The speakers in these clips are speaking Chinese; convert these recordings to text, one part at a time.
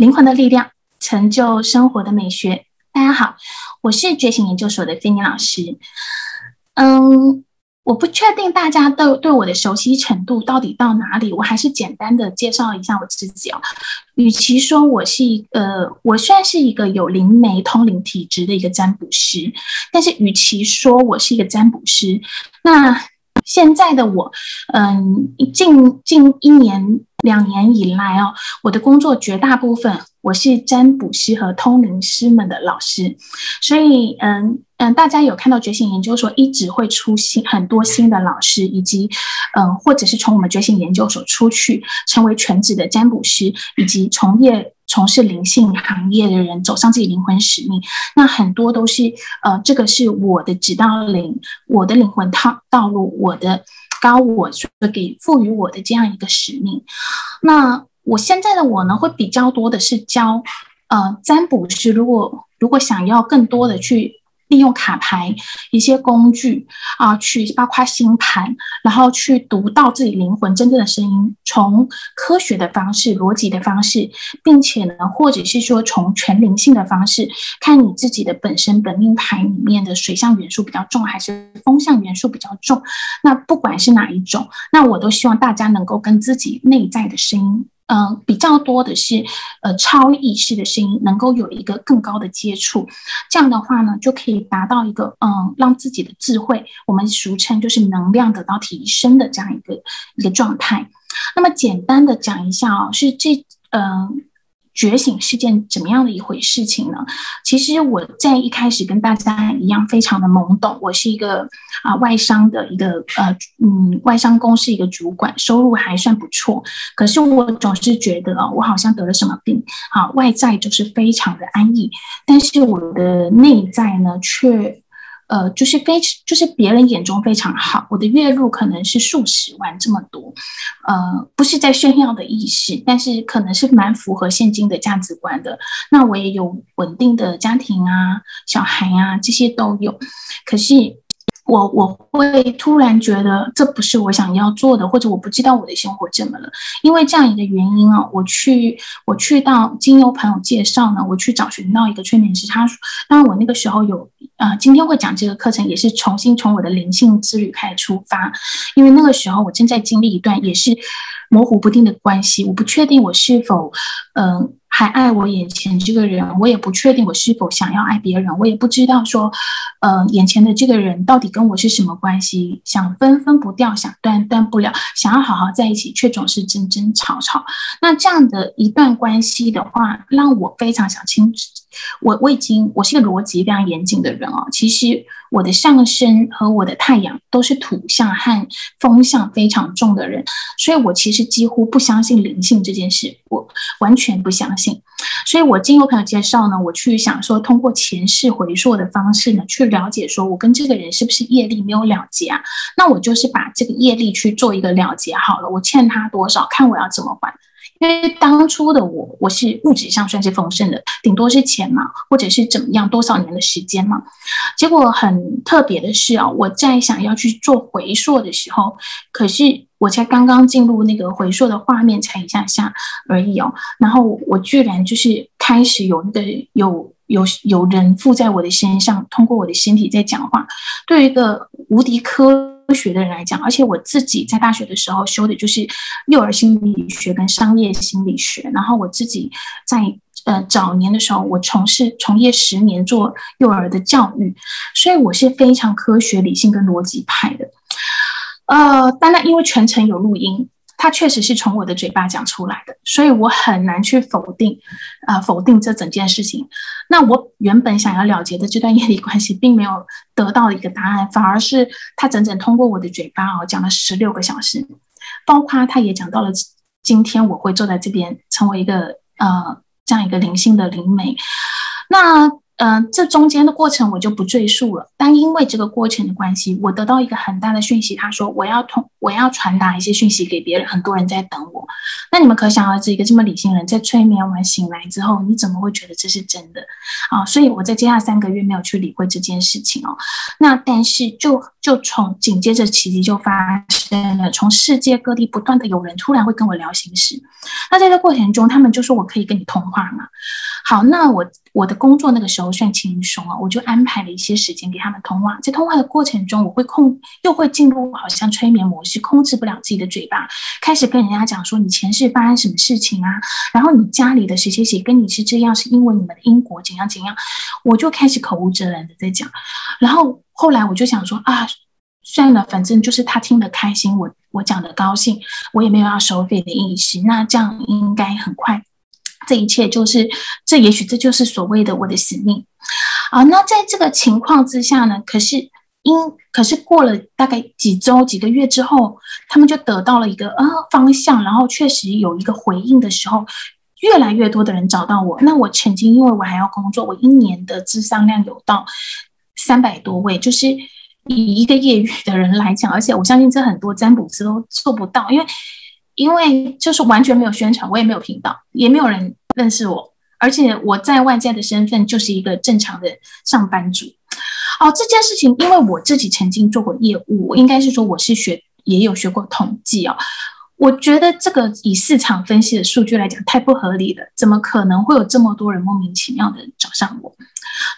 灵魂的力量，成就生活的美学。大家好，我是觉醒研究所的菲尼老师。嗯，我不确定大家都对我的熟悉程度到底到哪里，我还是简单的介绍一下我自己哦。与其说我是一个，我算是一个有灵媒通灵体质的一个占卜师，但是与其说我是一个占卜师，那现在的我，嗯，近近一年。两年以来哦，我的工作绝大部分我是占卜师和通灵师们的老师，所以嗯嗯，大家有看到觉醒研究所一直会出新很多新的老师，以及嗯，或者是从我们觉醒研究所出去成为全职的占卜师，以及从业从事灵性行业的人走上自己灵魂使命，那很多都是呃，这个是我的指导灵，我的灵魂道道路，我的。高我所给赋予我的这样一个使命，那我现在的我呢，会比较多的是教，呃，占卜师。如果如果想要更多的去。利用卡牌一些工具啊，去包括星盘，然后去读到自己灵魂真正的声音，从科学的方式、逻辑的方式，并且呢，或者是说从全灵性的方式，看你自己的本身本命牌里面的水象元素比较重，还是风象元素比较重。那不管是哪一种，那我都希望大家能够跟自己内在的声音。嗯，比较多的是，呃，超意识的声音能够有一个更高的接触，这样的话呢，就可以达到一个，嗯，让自己的智慧，我们俗称就是能量得到提升的这样一个一个状态。那么简单的讲一下哦，是这，嗯。觉醒是件怎么样的一回事情呢？其实我在一开始跟大家一样，非常的懵懂。我是一个啊外商的一个呃嗯外商公司一个主管，收入还算不错。可是我总是觉得我好像得了什么病啊，外在就是非常的安逸，但是我的内在呢却。呃，就是非就是别人眼中非常好，我的月入可能是数十万这么多，呃，不是在炫耀的意思，但是可能是蛮符合现今的价值观的。那我也有稳定的家庭啊，小孩啊，这些都有，可是。我我会突然觉得这不是我想要做的，或者我不知道我的生活怎么了，因为这样一个原因啊，我去我去到经由朋友介绍呢，我去找寻到一个催眠师，他说，当然我那个时候有啊，今天会讲这个课程也是重新从我的灵性之旅开始出发，因为那个时候我正在经历一段也是模糊不定的关系，我不确定我是否嗯。还爱我眼前这个人，我也不确定我是否想要爱别人，我也不知道说，呃，眼前的这个人到底跟我是什么关系，想分分不掉，想断断不了，想要好好在一起，却总是争争吵吵。那这样的一段关系的话，让我非常想清楚。我我已经我是一个逻辑非常严谨的人哦。其实我的上升和我的太阳都是土象和风象非常重的人，所以我其实几乎不相信灵性这件事，我完全不相信。所以我经由朋友介绍呢，我去想说通过前世回溯的方式呢，去了解说我跟这个人是不是业力没有了结啊？那我就是把这个业力去做一个了结好了，我欠他多少，看我要怎么还。因为当初的我，我是物质上算是丰盛的，顶多是钱嘛，或者是怎么样，多少年的时间嘛。结果很特别的是啊，我在想要去做回溯的时候，可是我才刚刚进入那个回溯的画面才一下下而已哦，然后我居然就是开始有那个有有有人附在我的身上，通过我的身体在讲话，对于一个无敌科。科学的人来讲，而且我自己在大学的时候修的就是幼儿心理学跟商业心理学，然后我自己在呃早年的时候，我从事从业十年做幼儿的教育，所以我是非常科学、理性跟逻辑派的。呃，当然因为全程有录音。他确实是从我的嘴巴讲出来的，所以我很难去否定，啊，否定这整件事情。那我原本想要了结的这段业力关系，并没有得到一个答案，反而是他整整通过我的嘴巴哦讲了十六个小时，包括他也讲到了今天我会坐在这边，成为一个呃这样一个灵性的灵媒。那嗯，这中间的过程我就不赘述了。但因为这个过程的关系，我得到一个很大的讯息，他说我要通。我要传达一些讯息给别人，很多人在等我。那你们可想而知，一个这么理性人在催眠完醒来之后，你怎么会觉得这是真的啊？所以我在接下来三个月没有去理会这件事情哦。那但是就就从紧接着奇迹就发生了，从世界各地不断的有人突然会跟我聊心事。那在这过程中，他们就说我可以跟你通话吗？好，那我我的工作那个时候算轻松啊，我就安排了一些时间给他们通话。在通话的过程中，我会控又会进入好像催眠模式，控制不了自己的嘴巴，开始跟人家讲说你前世发生什么事情啊，然后你家里的谁谁谁跟你是这样，是因为你们的因果怎样怎样，我就开始口无遮拦的在讲。然后后来我就想说啊，算了，反正就是他听得开心，我我讲的高兴，我也没有要收费的意思，那这样应该很快。这一切就是，这也许这就是所谓的我的使命啊。那在这个情况之下呢，可是因可是过了大概几周几个月之后，他们就得到了一个呃方向，然后确实有一个回应的时候，越来越多的人找到我。那我曾经因为我还要工作，我一年的智商量有到三百多位，就是以一个业余的人来讲，而且我相信这很多占卜师都做不到，因为。因为就是完全没有宣传，我也没有频道，也没有人认识我，而且我在外在的身份就是一个正常的上班族。哦，这件事情，因为我自己曾经做过业务，应该是说我是学也有学过统计哦。我觉得这个以市场分析的数据来讲，太不合理了，怎么可能会有这么多人莫名其妙的找上我？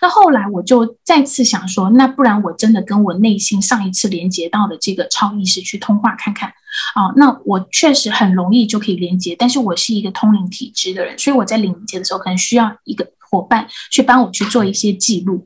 那后来我就再次想说，那不然我真的跟我内心上一次连接到的这个超意识去通话看看啊？那我确实很容易就可以连接，但是我是一个通灵体质的人，所以我在连接的时候可能需要一个伙伴去帮我去做一些记录。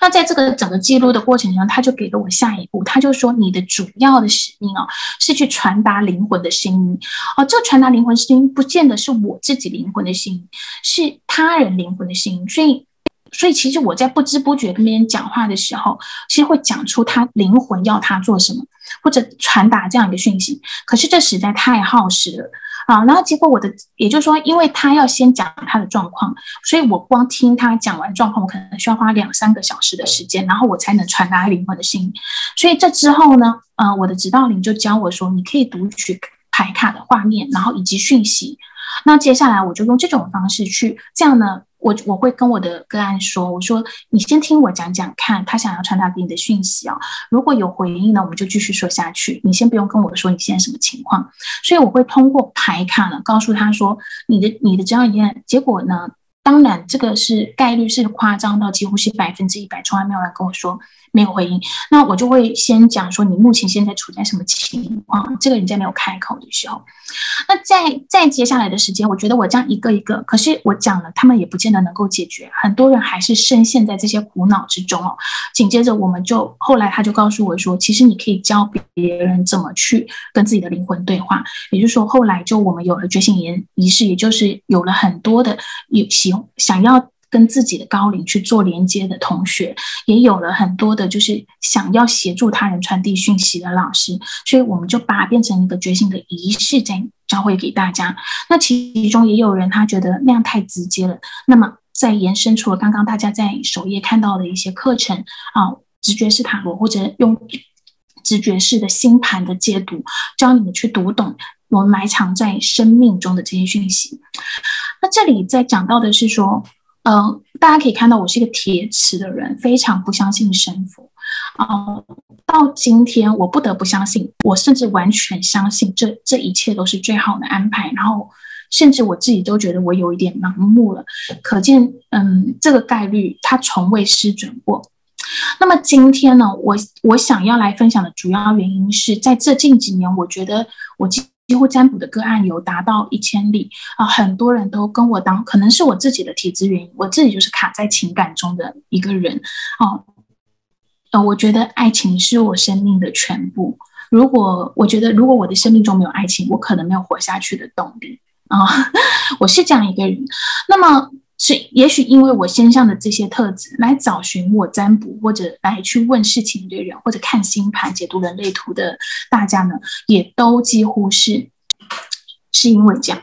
那在这个整个记录的过程中，他就给了我下一步，他就说你的主要的使命哦，是去传达灵魂的声音哦。这传达灵魂声音，不见得是我自己灵魂的声音，是他人灵魂的声音，所以。所以，其实我在不知不觉跟别人讲话的时候，其实会讲出他灵魂要他做什么，或者传达这样一个讯息。可是这实在太耗时了好！然后结果我的，也就是说，因为他要先讲他的状况，所以我光听他讲完状况，我可能需要花两三个小时的时间，然后我才能传达灵魂的心。所以这之后呢，呃，我的指导灵就教我说，你可以读取牌卡的画面，然后以及讯息。那接下来我就用这种方式去，这样呢。我我会跟我的个案说，我说你先听我讲讲看，他想要传达给你的讯息啊，如果有回应呢，我们就继续说下去。你先不用跟我说你现在什么情况，所以我会通过排卡呢，告诉他说你的你的这样一件结果呢。当然，这个是概率是夸张到几乎是百分之一百，从来没有人跟我说没有回应。那我就会先讲说你目前现在处在什么情况，这个人在没有开口的时候。那在在接下来的时间，我觉得我这样一个一个，可是我讲了，他们也不见得能够解决。很多人还是深陷在这些苦恼之中哦。紧接着，我们就后来他就告诉我说，其实你可以教别人怎么去跟自己的灵魂对话。也就是说，后来就我们有了觉醒仪仪式，也就是有了很多的有喜。想要跟自己的高龄去做连接的同学，也有了很多的，就是想要协助他人传递讯息的老师，所以我们就把它变成一个觉醒的仪式，在教会给大家。那其中也有人他觉得那样太直接了，那么再延伸出了刚刚大家在首页看到的一些课程啊，直觉式塔罗或者用直觉式的星盘的解读，教你们去读懂。我们埋藏在生命中的这些讯息。那这里在讲到的是说，呃，大家可以看到，我是一个铁齿的人，非常不相信神佛。哦，到今天我不得不相信，我甚至完全相信这这一切都是最好的安排。然后，甚至我自己都觉得我有一点盲目了。可见，嗯，这个概率它从未失准过。那么今天呢，我我想要来分享的主要原因是在这近几年，我觉得我今。几乎占卜的个案有达到一千例啊，很多人都跟我当，可能是我自己的体质原因，我自己就是卡在情感中的一个人哦。呃，我觉得爱情是我生命的全部。如果我觉得如果我的生命中没有爱情，我可能没有活下去的动力啊。我是这样一个人。那么。是，也许因为我身上的这些特质，来找寻我占卜或者来去问事情的人，或者看星盘解读人类图的大家呢，也都几乎是是因为这样。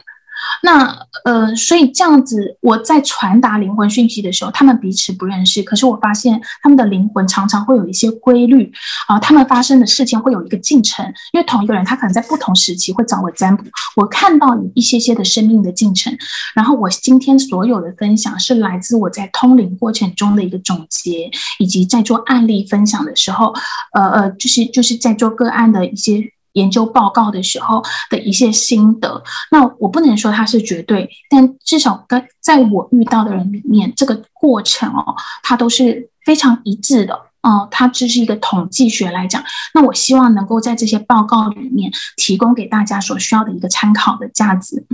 那呃，所以这样子，我在传达灵魂讯息的时候，他们彼此不认识，可是我发现他们的灵魂常常会有一些规律啊，他们发生的事情会有一个进程，因为同一个人他可能在不同时期会找我占卜，我看到你一些些的生命的进程，然后我今天所有的分享是来自我在通灵过程中的一个总结，以及在做案例分享的时候，呃呃，就是就是在做个案的一些。研究报告的时候的一些心得，那我不能说它是绝对，但至少跟在我遇到的人里面，这个过程哦，它都是非常一致的哦。它只是一个统计学来讲，那我希望能够在这些报告里面提供给大家所需要的一个参考的价值。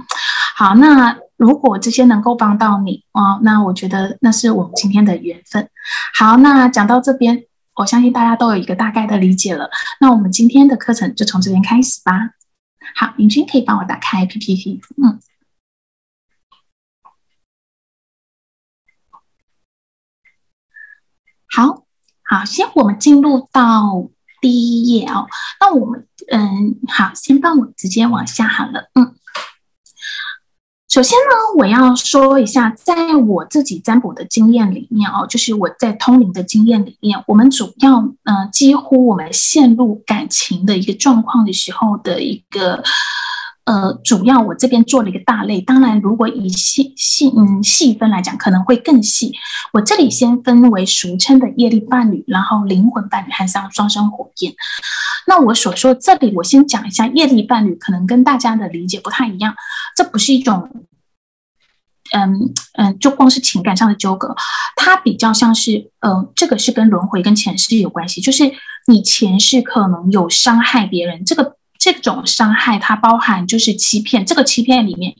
好，那如果这些能够帮到你哦，那我觉得那是我们今天的缘分。好，那讲到这边。我相信大家都有一个大概的理解了，那我们今天的课程就从这边开始吧。好，明君可以帮我打开 PPT。嗯，好好，先我们进入到第一页哦。那我们嗯，好，先帮我直接往下好了。嗯。首先呢，我要说一下，在我自己占卜的经验里面哦，就是我在通灵的经验里面，我们主要嗯，几乎我们陷入感情的一个状况的时候的一个。呃，主要我这边做了一个大类，当然如果以细细嗯细分来讲，可能会更细。我这里先分为俗称的业力伴侣，然后灵魂伴侣和上双生火焰。那我所说这里，我先讲一下业力伴侣，可能跟大家的理解不太一样。这不是一种，嗯嗯，就光是情感上的纠葛，它比较像是，嗯，这个是跟轮回跟前世有关系，就是你前世可能有伤害别人，这个。这种伤害它包含就是欺骗，这个欺骗里面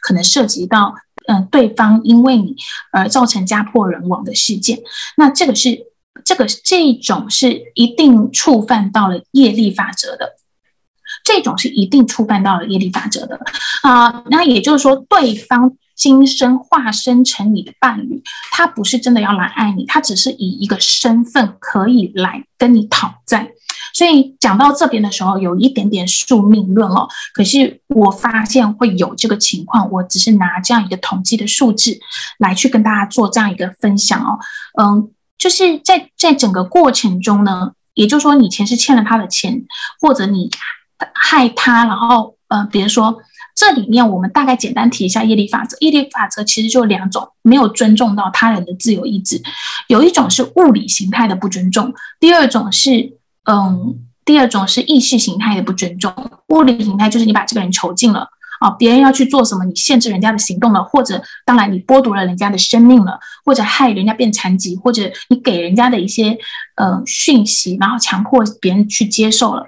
可能涉及到，嗯，对方因为你而造成家破人亡的事件，那这个是这个这种是一定触犯到了业力法则的，这种是一定触犯到了业力法则的啊。那也就是说，对方今生化身成你的伴侣，他不是真的要来爱你，他只是以一个身份可以来跟你讨债。所以讲到这边的时候，有一点点宿命论哦。可是我发现会有这个情况，我只是拿这样一个统计的数字来去跟大家做这样一个分享哦。嗯，就是在在整个过程中呢，也就是说你前世欠了他的钱，或者你害他，然后呃，比如说这里面我们大概简单提一下业力法则。业力法则其实就两种，没有尊重到他人的自由意志，有一种是物理形态的不尊重，第二种是。嗯，第二种是意识形态的不尊重，物理形态就是你把这个人囚禁了啊，别人要去做什么，你限制人家的行动了，或者当然你剥夺了人家的生命了，或者害人家变残疾，或者你给人家的一些呃讯息，然后强迫别人去接受了，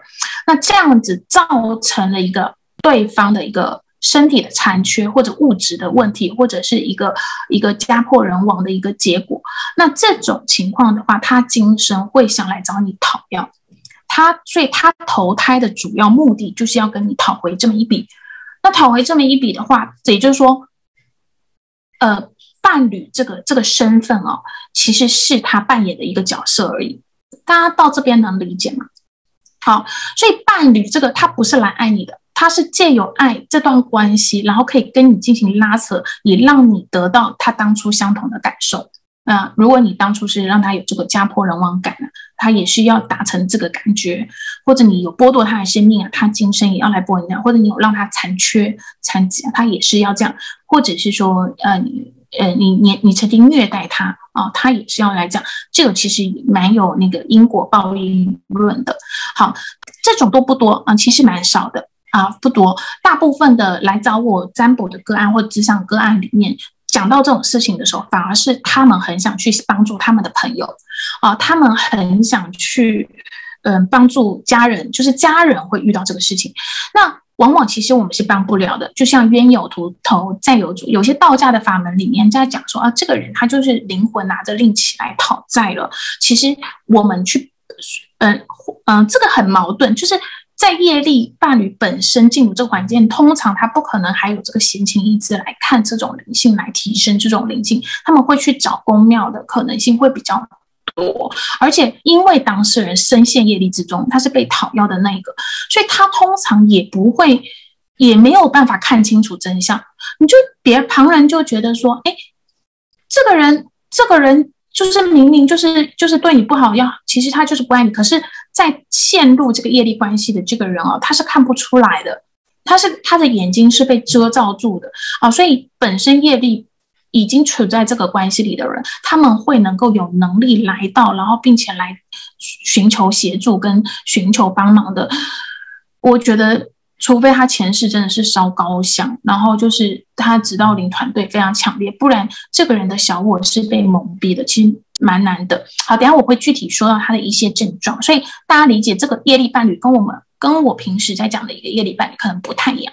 那这样子造成了一个对方的一个身体的残缺，或者物质的问题，或者是一个一个家破人亡的一个结果。那这种情况的话，他今生会想来找你讨要。他所以，他投胎的主要目的就是要跟你讨回这么一笔。那讨回这么一笔的话，也就是说，呃，伴侣这个这个身份哦，其实是他扮演的一个角色而已。大家到这边能理解吗？好，所以伴侣这个他不是来爱你的，他是借由爱这段关系，然后可以跟你进行拉扯，也让你得到他当初相同的感受。那如果你当初是让他有这个家破人亡感呢，他也是要达成这个感觉，或者你有剥夺他的生命啊，他今生也要来剥夺你，或者你有让他残缺残疾啊，他也是要这样，或者是说，呃，你呃，你你你曾经虐待他啊，他也是要来讲，这个其实蛮有那个因果报应论的。好，这种都不多啊，其实蛮少的啊，不多，大部分的来找我占卜的个案或职场个案里面。讲到这种事情的时候，反而是他们很想去帮助他们的朋友啊，他们很想去嗯帮助家人，就是家人会遇到这个事情，那往往其实我们是帮不了的。就像冤有头，债有主，有些道家的法门里面在讲说啊，这个人他就是灵魂拿着令旗来讨债了。其实我们去嗯嗯，这个很矛盾，就是。在业力伴侣本身进入这个环境，通常他不可能还有这个闲情逸致来看这种灵性来提升这种灵性，他们会去找公庙的可能性会比较多，而且因为当事人深陷业力之中，他是被讨要的那一个，所以他通常也不会也没有办法看清楚真相，你就别旁人就觉得说，哎，这个人，这个人就是明明就是就是对你不好，要其实他就是不爱你。可是，在陷入这个业力关系的这个人哦，他是看不出来的，他是他的眼睛是被遮罩住的。啊，所以本身业力已经处在这个关系里的人，他们会能够有能力来到，然后并且来寻求协助跟寻求帮忙的，我觉得。除非他前世真的是烧高香，然后就是他指导灵团队非常强烈，不然这个人的小我是被蒙蔽的，其实蛮难的。好，等下我会具体说到他的一些症状，所以大家理解这个业力伴侣跟我们跟我平时在讲的一个业力伴侣可能不太一样。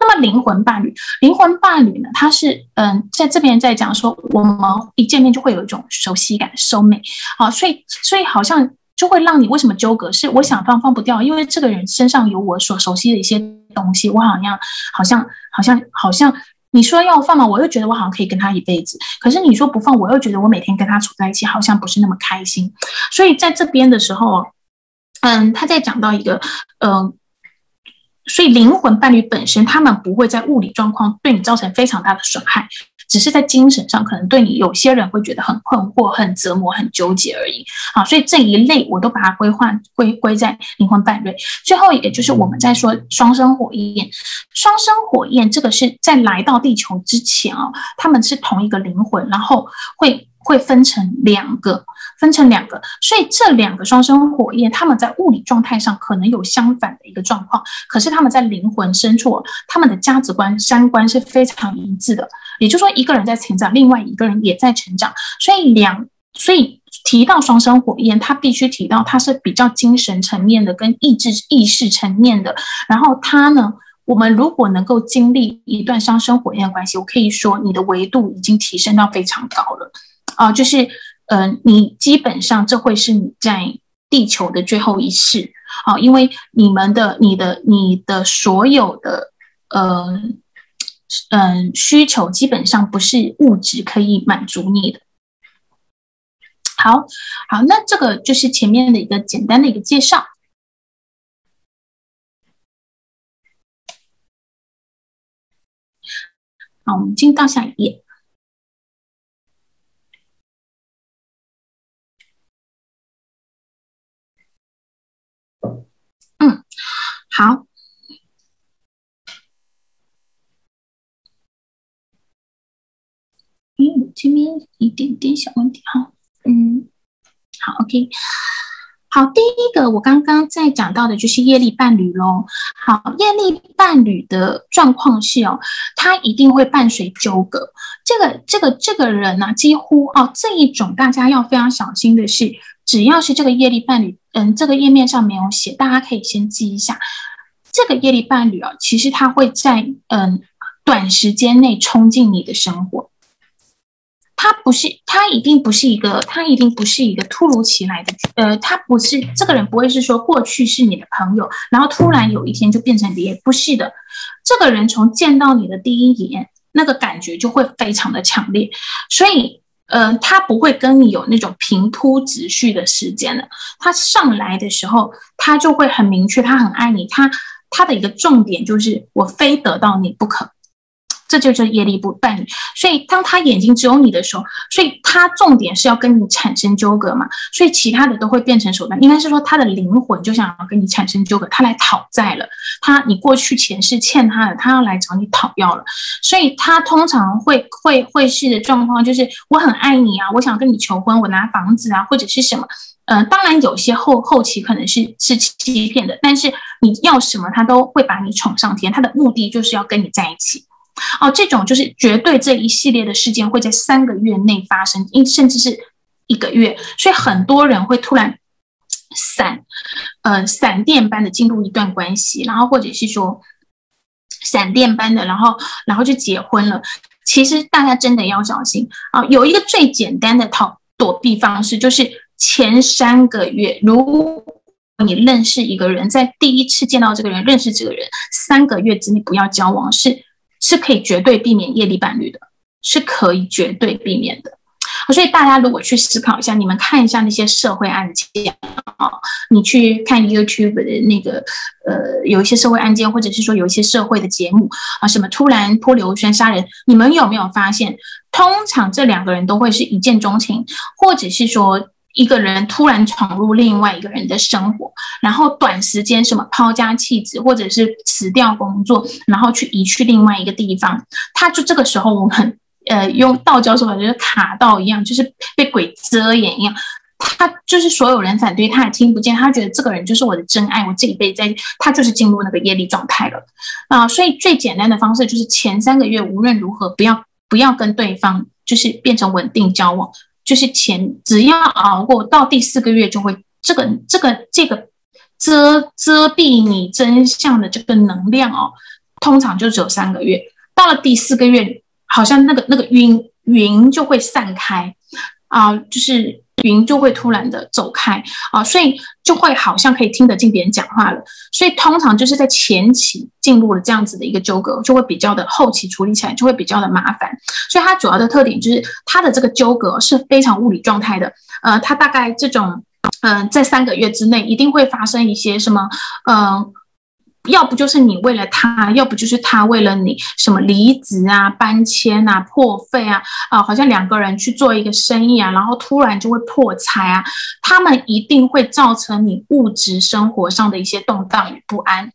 那么灵魂伴侣，灵魂伴侣呢，他是嗯，在这边在讲说，我们一见面就会有一种熟悉感，收美。好，所以所以好像。就会让你为什么纠葛？是我想放放不掉，因为这个人身上有我所熟悉的一些东西，我好像好像好像好像你说要放嘛，我又觉得我好像可以跟他一辈子。可是你说不放，我又觉得我每天跟他处在一起好像不是那么开心。所以在这边的时候，嗯，他在讲到一个，嗯，所以灵魂伴侣本身，他们不会在物理状况对你造成非常大的损害。只是在精神上，可能对你有些人会觉得很困惑、很折磨、很纠结而已。好，所以这一类我都把它归划归归在灵魂伴侣。最后一个就是我们在说双生火焰，双生火焰这个是在来到地球之前哦，他们是同一个灵魂，然后会会分成两个。分成两个，所以这两个双生火焰，他们在物理状态上可能有相反的一个状况，可是他们在灵魂深处，他们的价值观、三观是非常一致的。也就是说，一个人在成长，另外一个人也在成长，所以两，所以提到双生火焰，他必须提到他是比较精神层面的，跟意志、意识层面的。然后他呢，我们如果能够经历一段双生火焰关系，我可以说你的维度已经提升到非常高了啊，就是。嗯，你基本上这会是你在地球的最后一世，啊，因为你们的、你的、你的所有的，呃，嗯，需求基本上不是物质可以满足你的。好，好，那这个就是前面的一个简单的一个介绍。好，我们进到下一页。好，嗯，这边一点点小问题哈，嗯，好，OK，好，第一个我刚刚在讲到的就是业力伴侣喽。好，业力伴侣的状况是哦，他一定会伴随纠葛。这个这个这个人呢，几乎哦这一种大家要非常小心的是，只要是这个业力伴侣。嗯，这个页面上没有写，大家可以先记一下。这个业力伴侣啊，其实他会在嗯短时间内冲进你的生活。他不是，他一定不是一个，他一定不是一个突如其来的。呃，他不是这个人，不会是说过去是你的朋友，然后突然有一天就变成敌人，不是的。这个人从见到你的第一眼，那个感觉就会非常的强烈，所以。嗯，他不会跟你有那种平铺直叙的时间的。他上来的时候，他就会很明确，他很爱你。他他的一个重点就是，我非得到你不可。这就是业力不伴侣，所以当他眼睛只有你的时候，所以他重点是要跟你产生纠葛嘛，所以其他的都会变成手段。应该是说他的灵魂就想要跟你产生纠葛，他来讨债了，他你过去前世欠他的，他要来找你讨要了，所以他通常会会会是的状况就是我很爱你啊，我想跟你求婚，我拿房子啊或者是什么，呃，当然有些后后期可能是是欺骗的，但是你要什么他都会把你宠上天，他的目的就是要跟你在一起。哦，这种就是绝对这一系列的事件会在三个月内发生，因甚至是一个月，所以很多人会突然闪，呃，闪电般的进入一段关系，然后或者是说闪电般的，然后然后就结婚了。其实大家真的要小心啊！有一个最简单的逃躲避方式，就是前三个月，如果你认识一个人，在第一次见到这个人，认识这个人三个月之内不要交往，是。是可以绝对避免业力伴侣的，是可以绝对避免的。所以大家如果去思考一下，你们看一下那些社会案件啊，你去看 YouTube 的那个呃，有一些社会案件，或者是说有一些社会的节目啊，什么突然泼硫酸杀人，你们有没有发现，通常这两个人都会是一见钟情，或者是说。一个人突然闯入另外一个人的生活，然后短时间什么抛家弃子，或者是辞掉工作，然后去移去另外一个地方，他就这个时候我们 呃用道教说法就是卡到一样，就是被鬼遮眼一样，他就是所有人反对他也听不见，他觉得这个人就是我的真爱，我这一辈子在他就是进入那个业力状态了。啊，所以最简单的方式就是前三个月无论如何不要不要跟对方就是变成稳定交往。就是前只要熬过到第四个月，就会这个这个这个遮遮蔽你真相的这个能量哦，通常就只有三个月。到了第四个月，好像那个那个云云就会散开啊，就是。云就会突然的走开啊，所以就会好像可以听得进别人讲话了。所以通常就是在前期进入了这样子的一个纠葛，就会比较的后期处理起来就会比较的麻烦。所以它主要的特点就是它的这个纠葛是非常物理状态的。呃，它大概这种，嗯，在三个月之内一定会发生一些什么，嗯。要不就是你为了他，要不就是他为了你，什么离职啊、搬迁啊、破费啊，啊，好像两个人去做一个生意啊，然后突然就会破财啊，他们一定会造成你物质生活上的一些动荡与不安，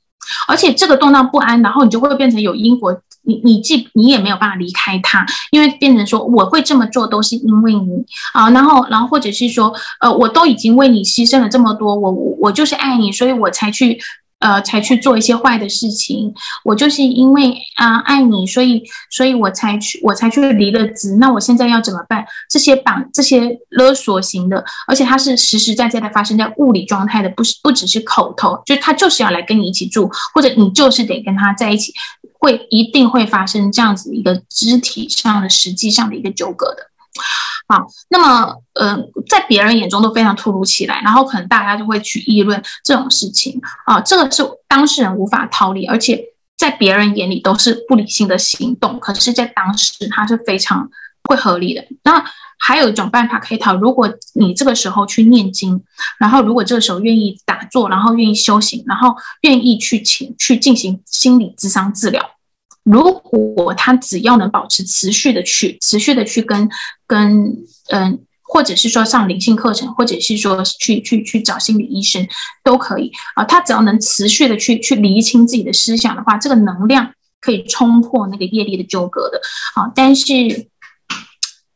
而且这个动荡不安，然后你就会变成有因果，你你既你也没有办法离开他，因为变成说我会这么做都是因为你啊，然后然后或者是说，呃，我都已经为你牺牲了这么多，我我我就是爱你，所以我才去。呃，才去做一些坏的事情。我就是因为啊爱你，所以所以我才去我才去离了职。那我现在要怎么办？这些绑这些勒索型的，而且它是实实在在的发生在物理状态的，不是不只是口头，就是他就是要来跟你一起住，或者你就是得跟他在一起，会一定会发生这样子一个肢体上的实际上的一个纠葛的。好，那么，呃，在别人眼中都非常突如其来，然后可能大家就会去议论这种事情啊，这个是当事人无法逃离，而且在别人眼里都是不理性的行动，可是，在当时他是非常会合理的。那还有一种办法可以逃，如果你这个时候去念经，然后如果这个时候愿意打坐，然后愿意修行，然后愿意去请去进行心理智商治疗。如果他只要能保持持续的去持续的去跟跟嗯，或者是说上灵性课程，或者是说去去去找心理医生都可以啊。他只要能持续的去去厘清自己的思想的话，这个能量可以冲破那个业力的纠葛的啊。但是，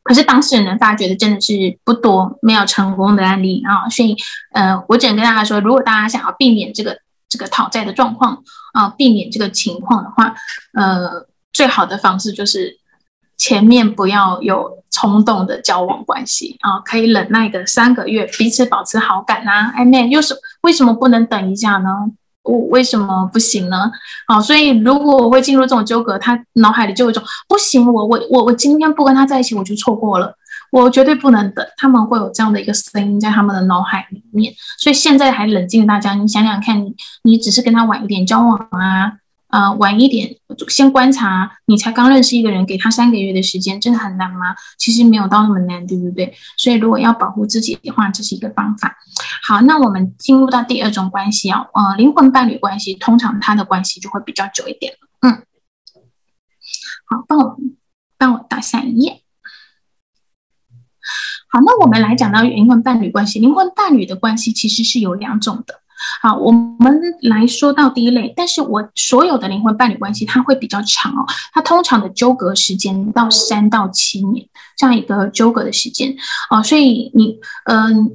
可是当事人呢，大家觉得真的是不多，没有成功的案例啊。所以，呃，我只能跟大家说，如果大家想要避免这个。这个讨债的状况啊，避免这个情况的话，呃，最好的方式就是前面不要有冲动的交往关系啊，可以忍耐个三个月，彼此保持好感啊，暧昧又是为什么不能等一下呢？我为什么不行呢？好，所以如果我会进入这种纠葛，他脑海里就有一种不行，我我我我今天不跟他在一起，我就错过了。我绝对不能等，他们会有这样的一个声音在他们的脑海里面，所以现在还冷静，大家你想想看，你你只是跟他晚一点交往啊，呃，晚一点先观察，你才刚认识一个人，给他三个月的时间，真的很难吗？其实没有到那么难，对不对？所以如果要保护自己的话，这是一个方法。好，那我们进入到第二种关系啊，呃，灵魂伴侣关系，通常他的关系就会比较久一点。嗯，好，帮我帮我打下一页。好，那我们来讲到灵魂伴侣关系。灵魂伴侣的关系其实是有两种的。好，我们来说到第一类，但是我所有的灵魂伴侣关系它会比较长哦，它通常的纠葛时间到三到七年这样一个纠葛的时间哦，所以你嗯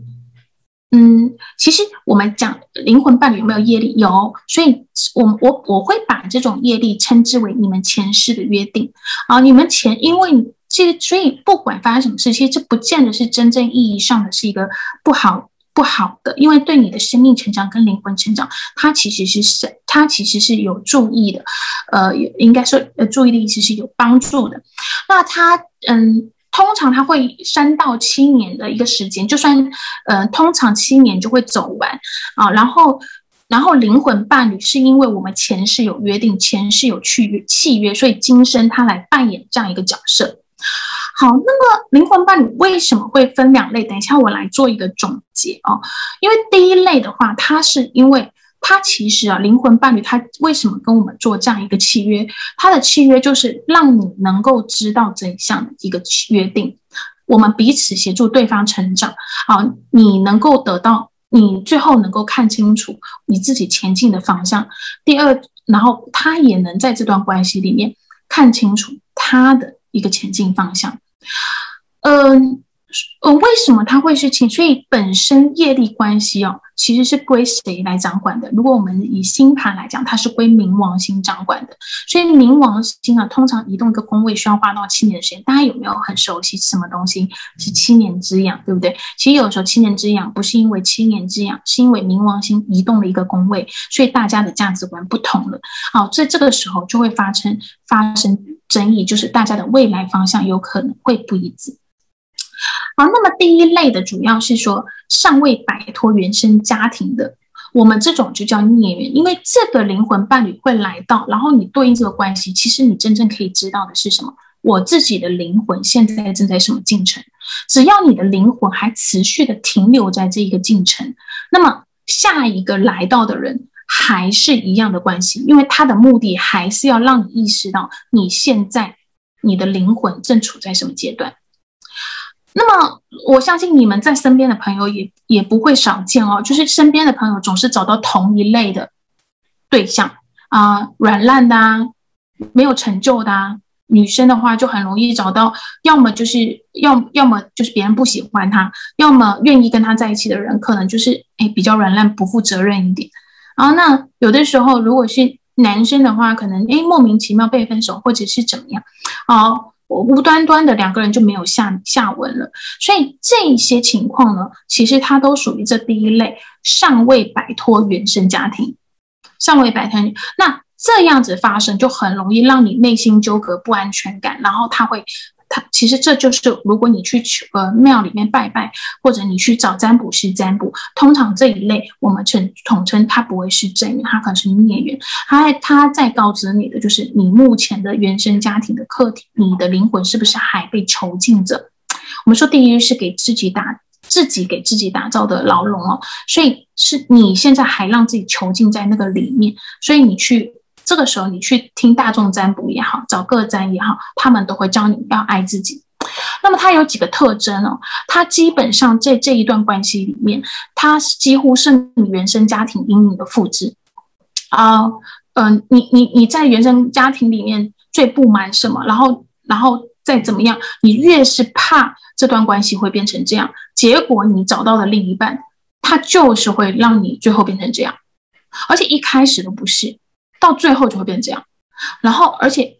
嗯，其实我们讲灵魂伴侣有没有业力？有，所以我我我会把这种业力称之为你们前世的约定啊，你们前因为。其实，所以不管发生什么事，其实这不见得是真正意义上的是一个不好不好的，因为对你的生命成长跟灵魂成长，它其实是是它其实是有注意的，呃，应该说呃，注意的意思是有帮助的。那它嗯，通常它会三到七年的一个时间，就算嗯，通常七年就会走完啊。然后然后灵魂伴侣是因为我们前世有约定，前世有去契约，所以今生他来扮演这样一个角色。好，那么灵魂伴侣为什么会分两类？等一下我来做一个总结哦。因为第一类的话，它是因为它其实啊，灵魂伴侣他为什么跟我们做这样一个契约？他的契约就是让你能够知道真相的一个约定。我们彼此协助对方成长，好，你能够得到，你最后能够看清楚你自己前进的方向。第二，然后他也能在这段关系里面看清楚他的一个前进方向。嗯。呃，为什么他会是情？所以本身业力关系哦，其实是归谁来掌管的？如果我们以星盘来讲，它是归冥王星掌管的。所以冥王星啊，通常移动一个宫位需要花到七年的时间。大家有没有很熟悉什么东西是七年之痒，对不对？其实有时候七年之痒不是因为七年之痒，是因为冥王星移动了一个宫位，所以大家的价值观不同了。好，所以这个时候就会发生发生争议，就是大家的未来方向有可能会不一致。好，那么第一类的主要是说尚未摆脱原生家庭的，我们这种就叫孽缘，因为这个灵魂伴侣会来到，然后你对应这个关系，其实你真正可以知道的是什么？我自己的灵魂现在正在什么进程？只要你的灵魂还持续的停留在这一个进程，那么下一个来到的人还是一样的关系，因为他的目的还是要让你意识到你现在你的灵魂正处在什么阶段。那么，我相信你们在身边的朋友也也不会少见哦，就是身边的朋友总是找到同一类的对象啊，软烂的啊，没有成就的啊。女生的话就很容易找到，要么就是要要么就是别人不喜欢她，要么愿意跟她在一起的人可能就是哎比较软烂、不负责任一点。然后那有的时候如果是男生的话，可能哎莫名其妙被分手或者是怎么样，哦。无端端的两个人就没有下下文了，所以这些情况呢，其实它都属于这第一类，尚未摆脱原生家庭，尚未摆脱。那这样子发生，就很容易让你内心纠葛、不安全感，然后他会。他其实这就是，如果你去求呃庙里面拜拜，或者你去找占卜师占卜，通常这一类我们称统称它不会是正缘，它可能是孽缘。他他在告知你的就是你目前的原生家庭的课题，你的灵魂是不是还被囚禁着？我们说第一是给自己打自己给自己打造的牢笼哦，所以是你现在还让自己囚禁在那个里面，所以你去。这个时候，你去听大众占卜也好，找个占也好，他们都会教你要爱自己。那么它有几个特征哦，它基本上在这一段关系里面，它几乎是你原生家庭阴影的复制啊。嗯，你你你在原生家庭里面最不满什么？然后然后再怎么样，你越是怕这段关系会变成这样，结果你找到的另一半，他就是会让你最后变成这样，而且一开始都不是。到最后就会变这样，然后而且，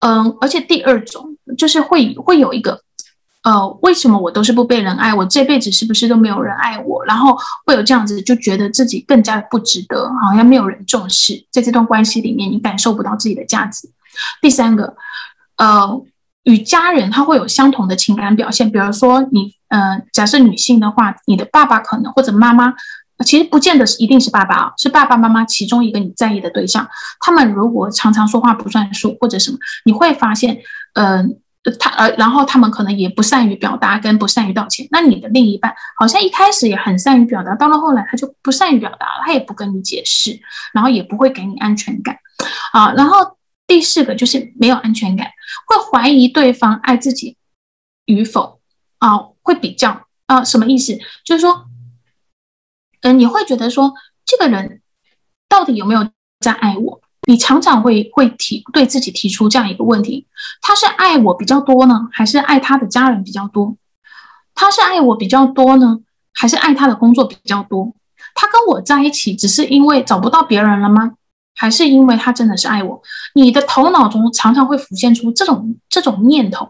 嗯，而且第二种就是会会有一个，呃，为什么我都是不被人爱？我这辈子是不是都没有人爱我？然后会有这样子，就觉得自己更加的不值得，好像没有人重视，在这段关系里面，你感受不到自己的价值。第三个，呃，与家人他会有相同的情感表现，比如说你，呃，假设女性的话，你的爸爸可能或者妈妈。其实不见得是一定是爸爸啊，是爸爸妈妈其中一个你在意的对象。他们如果常常说话不算数或者什么，你会发现，嗯，他呃，然后他们可能也不善于表达跟不善于道歉。那你的另一半好像一开始也很善于表达，到了后来他就不善于表达了，他也不跟你解释，然后也不会给你安全感啊。然后第四个就是没有安全感，会怀疑对方爱自己与否啊，会比较啊，什么意思？就是说。嗯，你会觉得说这个人到底有没有在爱我？你常常会会提对自己提出这样一个问题：他是爱我比较多呢，还是爱他的家人比较多？他是爱我比较多呢，还是爱他的工作比较多？他跟我在一起只是因为找不到别人了吗？还是因为他真的是爱我？你的头脑中常常会浮现出这种这种念头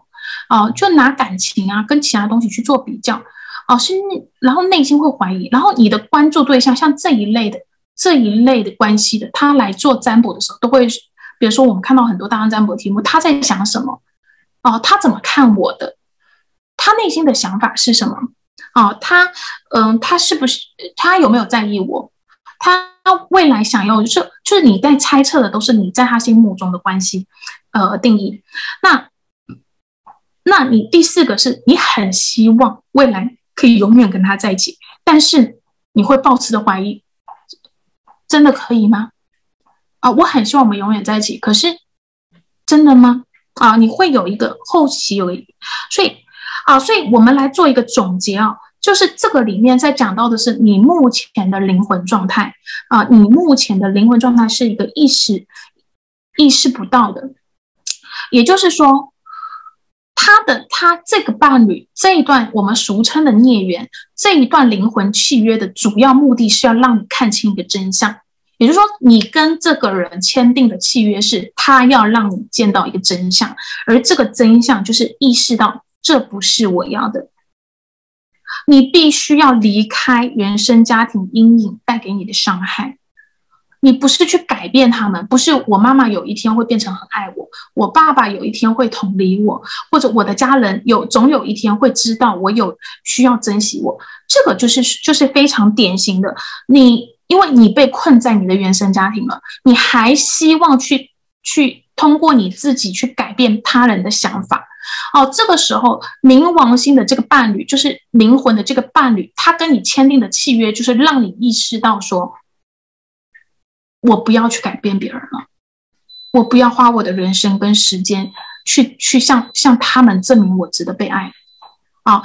啊，就拿感情啊跟其他东西去做比较。哦，是，然后内心会怀疑，然后你的关注对象像这一类的这一类的关系的，他来做占卜的时候，都会，比如说我们看到很多大量占卜题目，他在想什么？哦，他怎么看我的？他内心的想法是什么？哦，他，嗯，他是不是他有没有在意我？他未来想要就是就是你在猜测的都是你在他心目中的关系，呃，定义。那那你第四个是你很希望未来可以永远跟他在一起，但是你会抱持的怀疑，真的可以吗？啊，我很希望我们永远在一起，可是真的吗？啊，你会有一个后期有，所以啊，所以我们来做一个总结啊，就是这个里面在讲到的是你目前的灵魂状态啊，你目前的灵魂状态是一个意识意识不到的，也就是说，他的他这个伴侣这一段我们俗称的孽缘这一段灵魂契约的主要目的是要让你看清一个真相。也就是说，你跟这个人签订的契约是，他要让你见到一个真相，而这个真相就是意识到这不是我要的。你必须要离开原生家庭阴影带给你的伤害。你不是去改变他们，不是我妈妈有一天会变成很爱我，我爸爸有一天会同理我，或者我的家人有总有一天会知道我有需要珍惜我。这个就是就是非常典型的你。因为你被困在你的原生家庭了，你还希望去去通过你自己去改变他人的想法，哦，这个时候冥王星的这个伴侣，就是灵魂的这个伴侣，他跟你签订的契约，就是让你意识到说，我不要去改变别人了，我不要花我的人生跟时间去去向向他们证明我值得被爱，啊，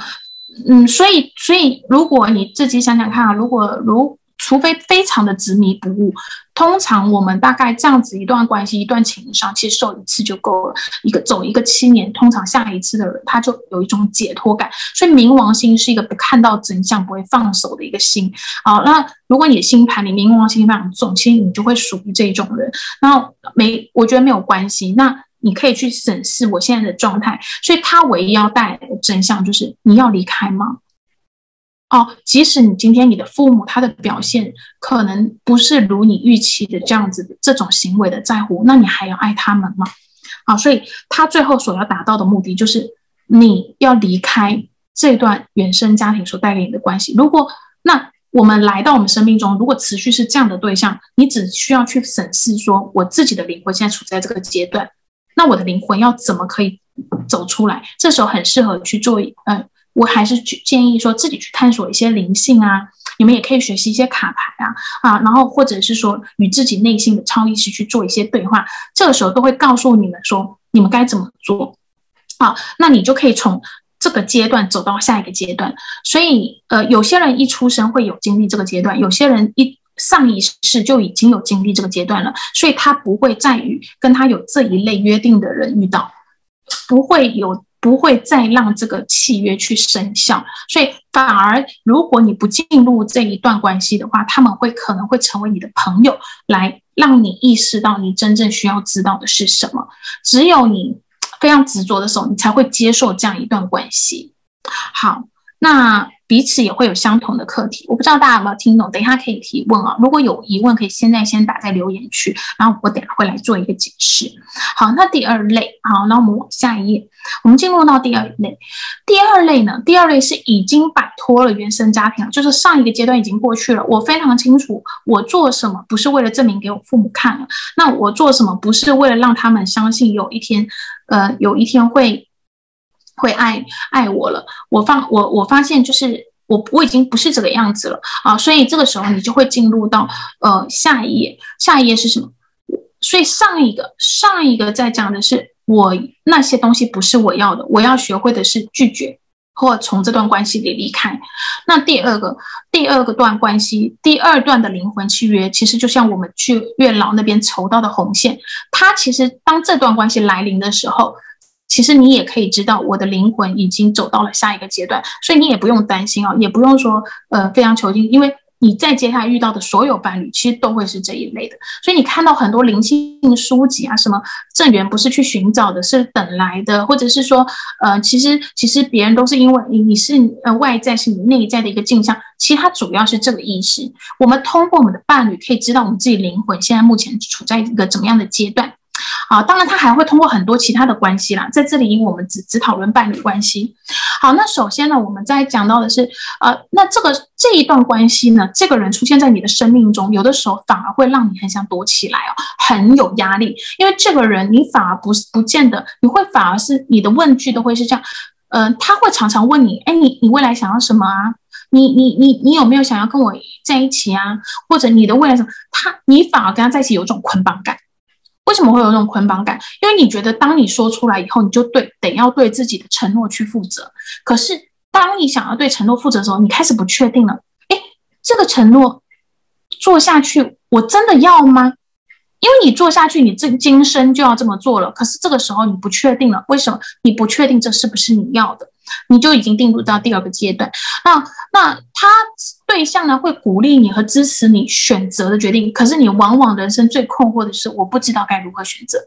嗯，所以所以如果你自己想想看啊，如果如除非非常的执迷不悟，通常我们大概这样子一段关系、一段情商，其实受一次就够了。一个走一个七年，通常下一次的人他就有一种解脱感。所以冥王星是一个不看到真相不会放手的一个星啊。那如果你的星盘里冥王星非常重，其实你就会属于这种人。那没，我觉得没有关系。那你可以去审视我现在的状态。所以他唯一要带来的真相就是你要离开吗？哦，即使你今天你的父母他的表现可能不是如你预期的这样子的，这种行为的在乎，那你还要爱他们吗？好，所以他最后所要达到的目的就是你要离开这段原生家庭所带给你的关系。如果那我们来到我们生命中，如果持续是这样的对象，你只需要去审视说，我自己的灵魂现在处在这个阶段，那我的灵魂要怎么可以走出来？这时候很适合去做，呃。我还是去建议说自己去探索一些灵性啊，你们也可以学习一些卡牌啊啊，然后或者是说与自己内心的超意识去做一些对话，这个时候都会告诉你们说你们该怎么做啊，那你就可以从这个阶段走到下一个阶段。所以呃，有些人一出生会有经历这个阶段，有些人一上一世就已经有经历这个阶段了，所以他不会再与跟他有这一类约定的人遇到，不会有。不会再让这个契约去生效，所以反而如果你不进入这一段关系的话，他们会可能会成为你的朋友，来让你意识到你真正需要知道的是什么。只有你非常执着的时候，你才会接受这样一段关系。好，那。彼此也会有相同的课题，我不知道大家有没有听懂。等一下可以提问啊，如果有疑问，可以现在先打在留言区，然后我等下会来做一个解释。好，那第二类，好，那我们往下一页，我们进入到第二类。第二类呢，第二类是已经摆脱了原生家庭，就是上一个阶段已经过去了。我非常清楚，我做什么不是为了证明给我父母看了，那我做什么不是为了让他们相信有一天，呃，有一天会。会爱爱我了，我发我我发现就是我我已经不是这个样子了啊，所以这个时候你就会进入到呃下一页，下一页是什么？所以上一个上一个在讲的是我那些东西不是我要的，我要学会的是拒绝或从这段关系里离开。那第二个第二个段关系，第二段的灵魂契约，其实就像我们去月老那边筹到的红线，它其实当这段关系来临的时候。其实你也可以知道，我的灵魂已经走到了下一个阶段，所以你也不用担心哦，也不用说呃非常求精，因为你在接下来遇到的所有伴侣，其实都会是这一类的。所以你看到很多灵性书籍啊，什么正缘不是去寻找的，是等来的，或者是说呃，其实其实别人都是因为你你是呃外在是你内在的一个镜像，其实它主要是这个意识。我们通过我们的伴侣可以知道我们自己灵魂现在目前处在一个怎么样的阶段。好，当然他还会通过很多其他的关系啦，在这里我们只只讨论伴侣关系。好，那首先呢，我们在讲到的是，呃，那这个这一段关系呢，这个人出现在你的生命中，有的时候反而会让你很想躲起来哦，很有压力，因为这个人你反而不是不见得，你会反而是你的问句都会是这样，嗯，他会常常问你，哎，你你未来想要什么啊？你你你你有没有想要跟我在一起啊？或者你的未来什么？他你反而跟他在一起有种捆绑感。为什么会有这种捆绑感？因为你觉得当你说出来以后，你就对得要对自己的承诺去负责。可是当你想要对承诺负责的时候，你开始不确定了。哎，这个承诺做下去，我真的要吗？因为你做下去，你这今生就要这么做了。可是这个时候你不确定了，为什么？你不确定这是不是你要的？你就已经进入到第二个阶段。那那他对象呢，会鼓励你和支持你选择的决定。可是你往往人生最困惑的是，我不知道该如何选择。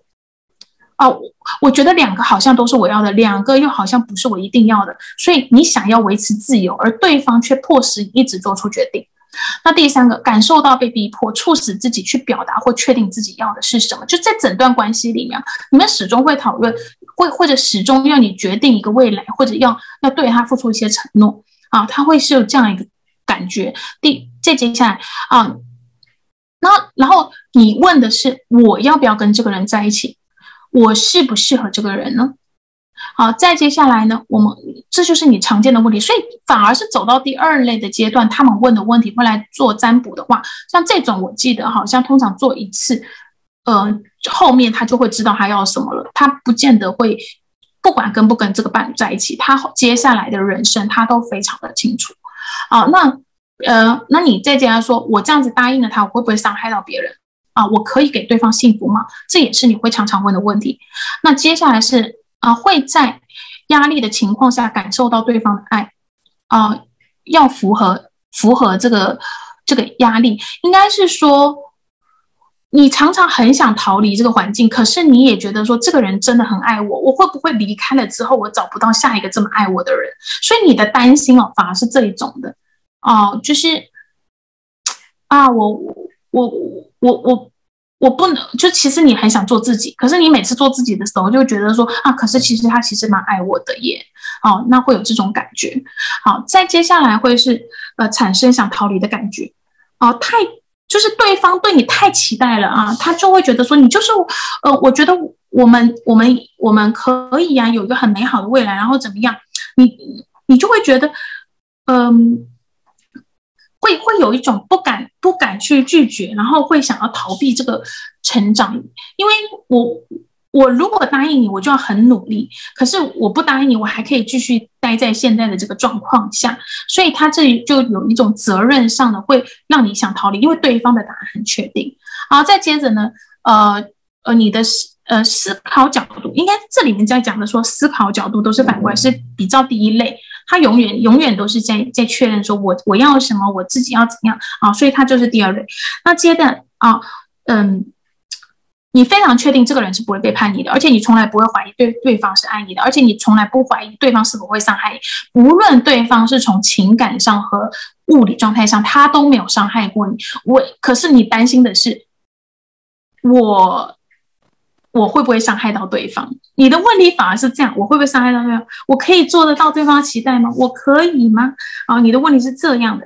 啊哦，我觉得两个好像都是我要的，两个又好像不是我一定要的。所以你想要维持自由，而对方却迫使你一直做出决定。那第三个，感受到被逼迫，促使自己去表达或确定自己要的是什么。就在整段关系里面，你们始终会讨论。会或者始终要你决定一个未来，或者要要对他付出一些承诺啊，他会是有这样一个感觉。第再接下来啊，那然后你问的是我要不要跟这个人在一起，我适不适合这个人呢？好，再接下来呢，我们这就是你常见的问题，所以反而是走到第二类的阶段，他们问的问题会来做占卜的话，像这种我记得好像通常做一次。呃，后面他就会知道他要什么了。他不见得会，不管跟不跟这个伴侣在一起，他接下来的人生他都非常的清楚。啊，那呃，那你再接着说，我这样子答应了他，我会不会伤害到别人？啊，我可以给对方幸福吗？这也是你会常常问的问题。那接下来是啊，会在压力的情况下感受到对方的爱啊，要符合符合这个这个压力，应该是说。你常常很想逃离这个环境，可是你也觉得说这个人真的很爱我，我会不会离开了之后，我找不到下一个这么爱我的人？所以你的担心哦，反而是这一种的哦，就是啊，我我我我我我不能，就其实你很想做自己，可是你每次做自己的时候，就觉得说啊，可是其实他其实蛮爱我的耶，哦，那会有这种感觉。好，再接下来会是呃，产生想逃离的感觉，哦，太。就是对方对你太期待了啊，他就会觉得说你就是，呃，我觉得我们我们我们可以呀，有一个很美好的未来，然后怎么样？你你就会觉得，嗯，会会有一种不敢不敢去拒绝，然后会想要逃避这个成长，因为我。我如果答应你，我就要很努力。可是我不答应你，我还可以继续待在现在的这个状况下。所以他这里就有一种责任上的，会让你想逃离，因为对方的答案很确定。好，再接着呢，呃呃，你的思呃思考角度，应该这里面在讲的说，思考角度都是反过来，是比较第一类。他永远永远都是在在确认说，我我要什么，我自己要怎样啊？所以他就是第二类。那接着啊，嗯。你非常确定这个人是不会背叛你的，而且你从来不会怀疑对对方是爱你的，而且你从来不怀疑对方是否会伤害你。无论对方是从情感上和物理状态上，他都没有伤害过你。我可是你担心的是，我我会不会伤害到对方？你的问题反而是这样，我会不会伤害到对方？我可以做得到对方的期待吗？我可以吗？啊，你的问题是这样的。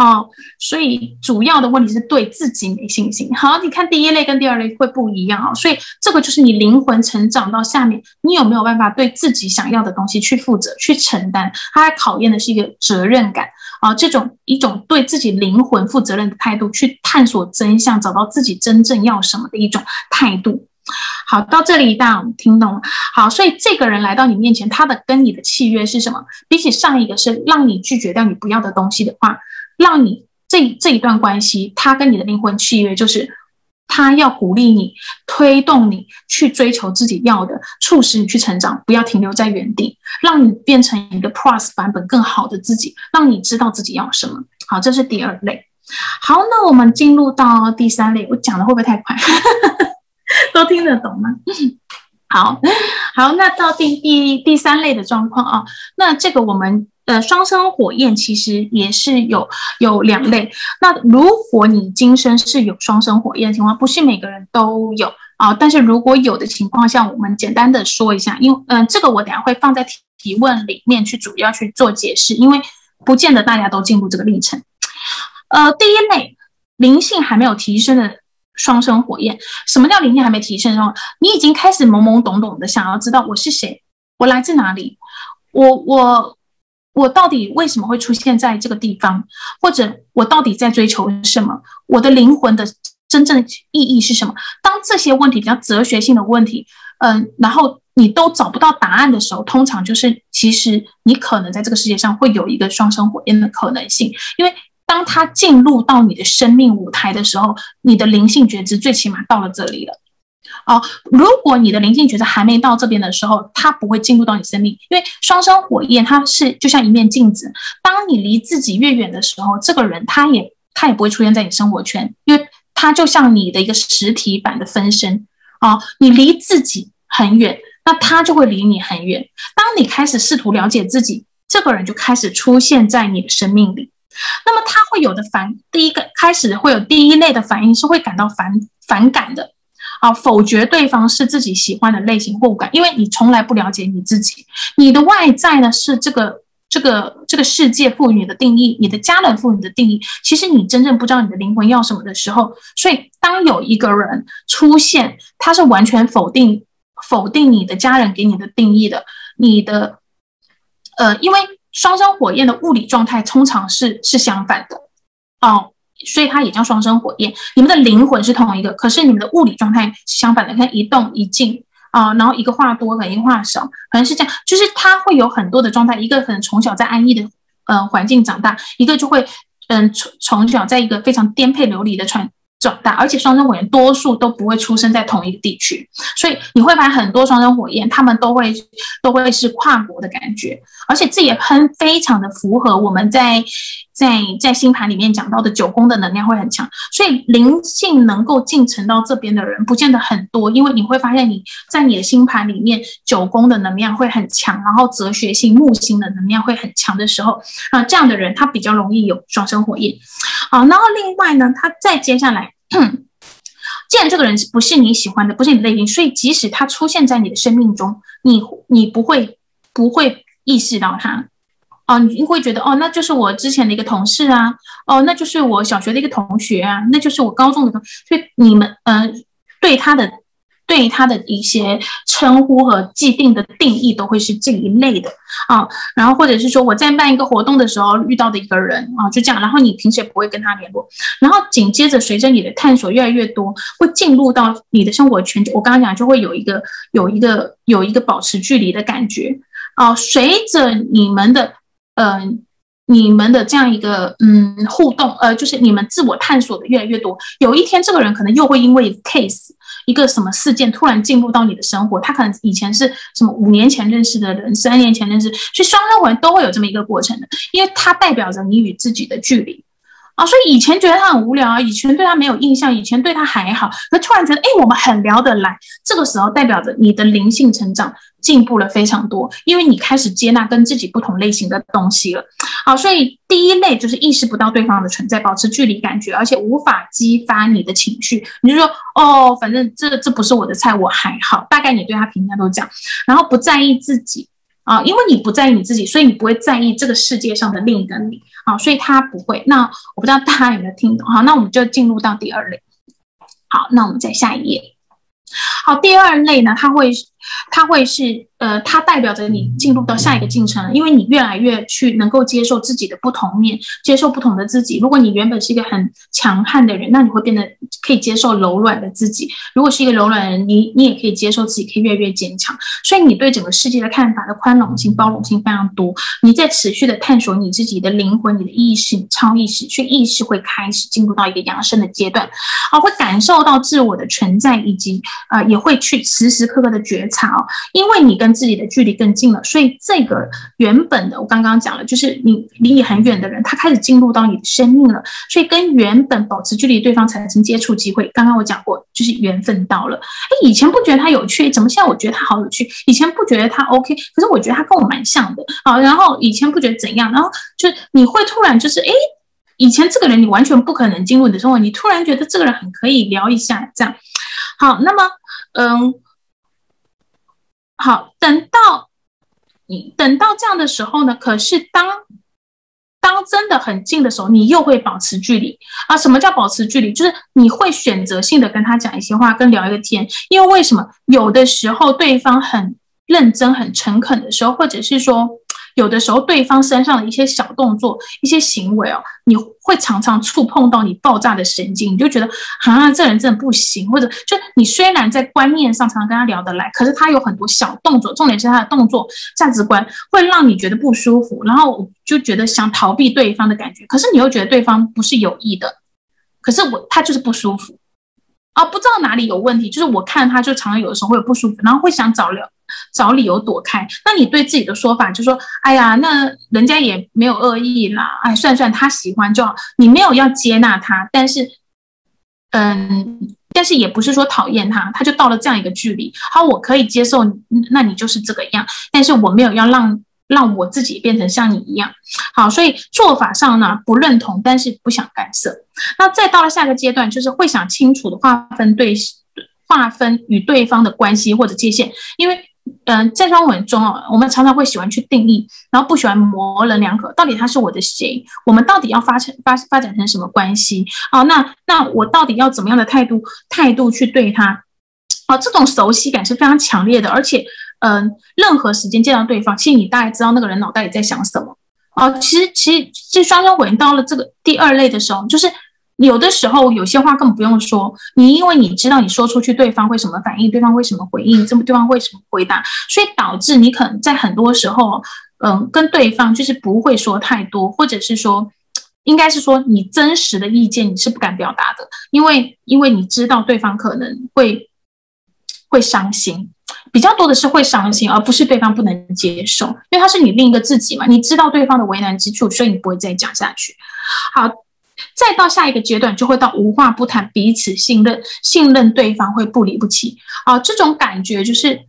哦，所以主要的问题是对自己没信心。好，你看第一类跟第二类会不一样啊，所以这个就是你灵魂成长到下面，你有没有办法对自己想要的东西去负责、去承担？它考验的是一个责任感啊，这种一种对自己灵魂负责任的态度，去探索真相，找到自己真正要什么的一种态度。好，到这里大家听懂了。好，所以这个人来到你面前，他的跟你的契约是什么？比起上一个是让你拒绝掉你不要的东西的话。让你这这一段关系，他跟你的灵魂契约就是，他要鼓励你，推动你去追求自己要的，促使你去成长，不要停留在原地，让你变成一个 Plus 版本更好的自己，让你知道自己要什么。好，这是第二类。好，那我们进入到第三类，我讲的会不会太快？都听得懂吗？好好，那到第第第三类的状况啊，那这个我们。呃，双生火焰其实也是有有两类。那如果你今生是有双生火焰的情况，不是每个人都有啊。但是如果有的情况下，我们简单的说一下，因为嗯，这个我等下会放在提问里面去主要去做解释，因为不见得大家都进入这个历程。呃，第一类灵性还没有提升的双生火焰，什么叫灵性还没提升？候，你已经开始懵懵懂懂的想要知道我是谁，我来自哪里，我我我到底为什么会出现在这个地方，或者我到底在追求什么？我的灵魂的真正意义是什么？当这些问题比较哲学性的问题，嗯，然后你都找不到答案的时候，通常就是其实你可能在这个世界上会有一个双生火焰的可能性，因为。当他进入到你的生命舞台的时候，你的灵性觉知最起码到了这里了。哦，如果你的灵性觉知还没到这边的时候，他不会进入到你生命，因为双生火焰它是就像一面镜子，当你离自己越远的时候，这个人他也他也不会出现在你生活圈，因为他就像你的一个实体版的分身。啊，你离自己很远，那他就会离你很远。当你开始试图了解自己，这个人就开始出现在你的生命里。那么他会有的反，第一个开始会有第一类的反应是会感到反反感的，啊，否决对方是自己喜欢的类型或感，因为你从来不了解你自己，你的外在呢是这个这个这个世界赋予你的定义，你的家人赋予你的定义，其实你真正不知道你的灵魂要什么的时候，所以当有一个人出现，他是完全否定否定你的家人给你的定义的，你的呃，因为。双生火焰的物理状态通常是是相反的哦，所以它也叫双生火焰。你们的灵魂是同一个，可是你们的物理状态相反的。看一动一静啊，然后一个话多，可能一个话少，可能是这样。就是它会有很多的状态，一个可能从小在安逸的呃环境长大，一个就会嗯从从小在一个非常颠沛流离的传。长大，而且双生火焰多数都不会出生在同一个地区，所以你会发现很多双生火焰，他们都会都会是跨国的感觉，而且这也很非常的符合我们在在在星盘里面讲到的九宫的能量会很强，所以灵性能够进程到这边的人不见得很多，因为你会发现你在你的星盘里面九宫的能量会很强，然后哲学性木星的能量会很强的时候，啊，这样的人他比较容易有双生火焰，好，然后另外呢，他再接下来。既然这个人不是你喜欢的，不是你的类型，所以即使他出现在你的生命中，你你不会不会意识到他哦，你会觉得哦，那就是我之前的一个同事啊，哦，那就是我小学的一个同学啊，那就是我高中的同，所以你们嗯对他的。对他的一些称呼和既定的定义都会是这一类的啊，然后或者是说我在办一个活动的时候遇到的一个人啊，就这样，然后你平时也不会跟他联络，然后紧接着随着你的探索越来越多，会进入到你的生活圈，我刚刚讲就会有一个有一个有一个保持距离的感觉哦，随着你们的嗯你们的这样一个嗯互动呃，就是你们自我探索的越来越多，有一天这个人可能又会因为 case。一个什么事件突然进入到你的生活，他可能以前是什么五年前认识的人，三年前认识，所以双生火都会有这么一个过程的，因为它代表着你与自己的距离啊。所以以前觉得他很无聊啊，以前对他没有印象，以前对他还好，可突然觉得哎，我们很聊得来，这个时候代表着你的灵性成长。进步了非常多，因为你开始接纳跟自己不同类型的东西了。好，所以第一类就是意识不到对方的存在，保持距离感觉，而且无法激发你的情绪。你就说哦，反正这这不是我的菜，我还好。大概你对他评价都这样，然后不在意自己啊，因为你不在意你自己，所以你不会在意这个世界上的另一个你啊，所以他不会。那我不知道大家有没有听懂？好，那我们就进入到第二类。好，那我们再下一页。好，第二类呢，它会。它会是，呃，它代表着你进入到下一个进程，因为你越来越去能够接受自己的不同面，接受不同的自己。如果你原本是一个很强悍的人，那你会变得可以接受柔软的自己；如果是一个柔软的人，你你也可以接受自己可以越来越坚强。所以你对整个世界的看法的宽容性、包容性非常多。你在持续的探索你自己的灵魂、你的意识、超意识，所以意识会开始进入到一个扬升的阶段，啊，会感受到自我的存在，以及呃，也会去时时刻刻的觉察。哦，因为你跟跟自己的距离更近了，所以这个原本的我刚刚讲了，就是你离你很远的人，他开始进入到你的生命了，所以跟原本保持距离对方产生接触机会。刚刚我讲过，就是缘分到了。哎，以前不觉得他有趣，怎么现在我觉得他好有趣？以前不觉得他 OK，可是我觉得他跟我蛮像的。好，然后以前不觉得怎样，然后就你会突然就是哎，以前这个人你完全不可能进入你的生活，你突然觉得这个人很可以聊一下，这样。好，那么。嗯，好，等到你等到这样的时候呢，可是当当真的很近的时候，你又会保持距离啊？什么叫保持距离？就是你会选择性的跟他讲一些话，跟聊一个天，因为为什么有的时候对方很认真、很诚恳的时候，或者是说。有的时候，对方身上的一些小动作、一些行为哦，你会常常触碰到你爆炸的神经，你就觉得啊，这人真的不行。或者，就你虽然在观念上常常跟他聊得来，可是他有很多小动作，重点是他的动作、价值观会让你觉得不舒服，然后就觉得想逃避对方的感觉。可是你又觉得对方不是有意的，可是我他就是不舒服啊，不知道哪里有问题。就是我看他就常常有的时候会有不舒服，然后会想找聊。找理由躲开，那你对自己的说法就说：“哎呀，那人家也没有恶意啦，哎，算算他喜欢就好。”你没有要接纳他，但是，嗯，但是也不是说讨厌他，他就到了这样一个距离。好，我可以接受，那你就是这个样，但是我没有要让让我自己变成像你一样。好，所以做法上呢不认同，但是不想干涉。那再到了下个阶段，就是会想清楚的划分对划分与对方的关系或者界限，因为。嗯，在双文中哦，我们常常会喜欢去定义，然后不喜欢模棱两可。到底他是我的谁？我们到底要发成发发展成什么关系？哦，那那我到底要怎么样的态度态度去对他？哦，这种熟悉感是非常强烈的，而且，嗯，任何时间见到对方，其实你大概知道那个人脑袋里在想什么。哦，其实其实这双生火到了这个第二类的时候，就是。有的时候有些话根本不用说，你因为你知道你说出去对方会什么反应，对方会什么回应，这么对方会什么回答，所以导致你可能在很多时候，嗯，跟对方就是不会说太多，或者是说，应该是说你真实的意见你是不敢表达的，因为因为你知道对方可能会会伤心，比较多的是会伤心，而不是对方不能接受，因为他是你另一个自己嘛，你知道对方的为难之处，所以你不会再讲下去。好。再到下一个阶段，就会到无话不谈，彼此信任，信任对方会不离不弃啊！这种感觉就是，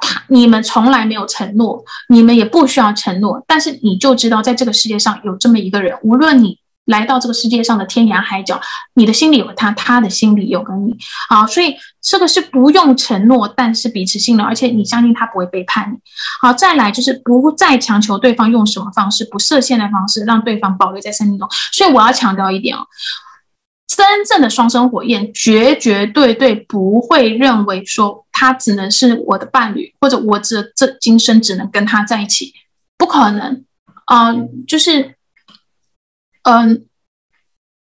他你们从来没有承诺，你们也不需要承诺，但是你就知道，在这个世界上有这么一个人，无论你。来到这个世界上的天涯海角，你的心里有他，他的心里有个你，好，所以这个是不用承诺，但是彼此信任，而且你相信他不会背叛你。好，再来就是不再强求对方用什么方式，不设限的方式，让对方保留在生命中。所以我要强调一点哦，真正的双生火焰绝绝对对不会认为说他只能是我的伴侣，或者我这这今生只能跟他在一起，不可能啊，就是。嗯，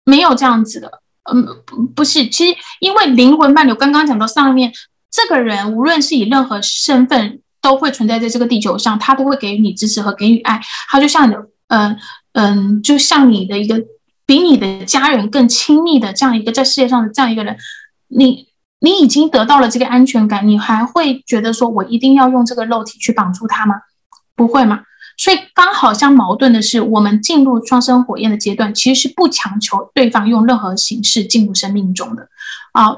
没有这样子的，嗯，不不是，其实因为灵魂伴侣，刚刚讲到上面，这个人无论是以任何身份，都会存在在这个地球上，他都会给予你支持和给予爱，他就像你的，嗯嗯，就像你的一个比你的家人更亲密的这样一个在世界上的这样一个人，你你已经得到了这个安全感，你还会觉得说我一定要用这个肉体去绑住他吗？不会吗？所以刚好相矛盾的是，我们进入双生火焰的阶段，其实是不强求对方用任何形式进入生命中的。啊，